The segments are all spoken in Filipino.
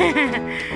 Ha ha ha.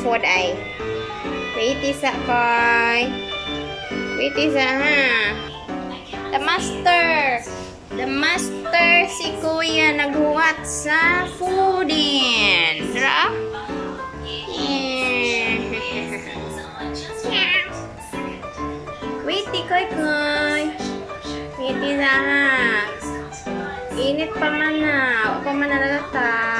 Food ay. Wait isa koy. Wait isa ha. The master. The master si kuya naghuwat sa foodin. Dra? Wait, koy koy. Wait isa ha. Init pa man na. O pa man nalalata.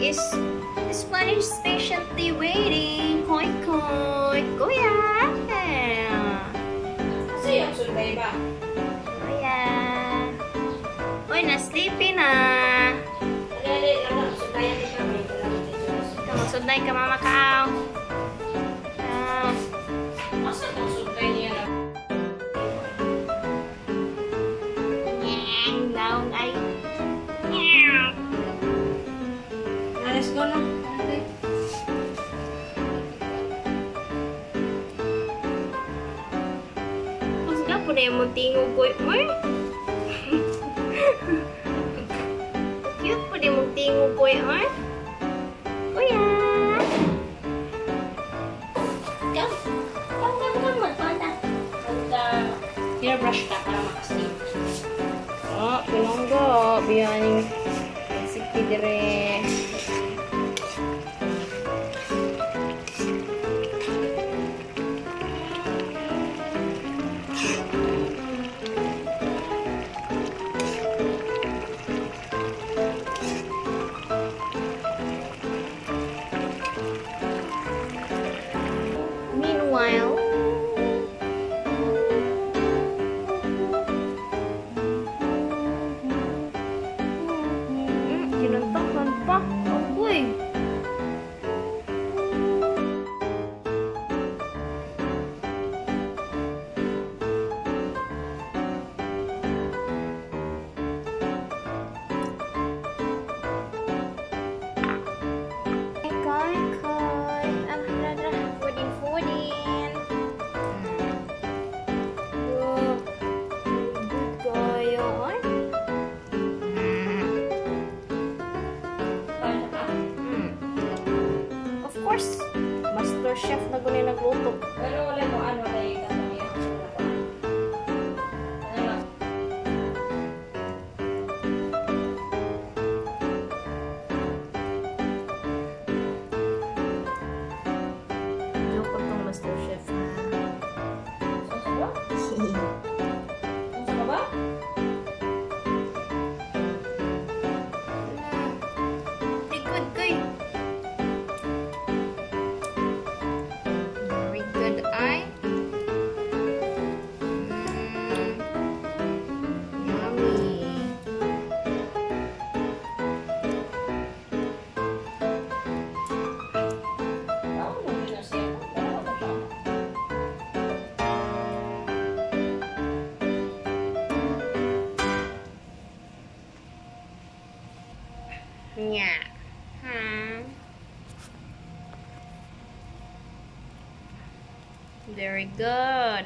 Is Spanish specialty waiting. Koi koi. Kuya. Kasi yung sulbay ba? Kuya. Uy, na-sleepy na. Dali, ano, sulbayan din kami. Kamusunday ka, mama kao. Mas ka po na yung muntingog ko. Uy. Cute po na yung muntingog ko. Uy. Kuya. Come. Come, come, come. Magpanda. Hairbrush ka para makasave. Oh, pinonggo. Biyaning sikti dire. Master chef Yeah. Hmm. Very good.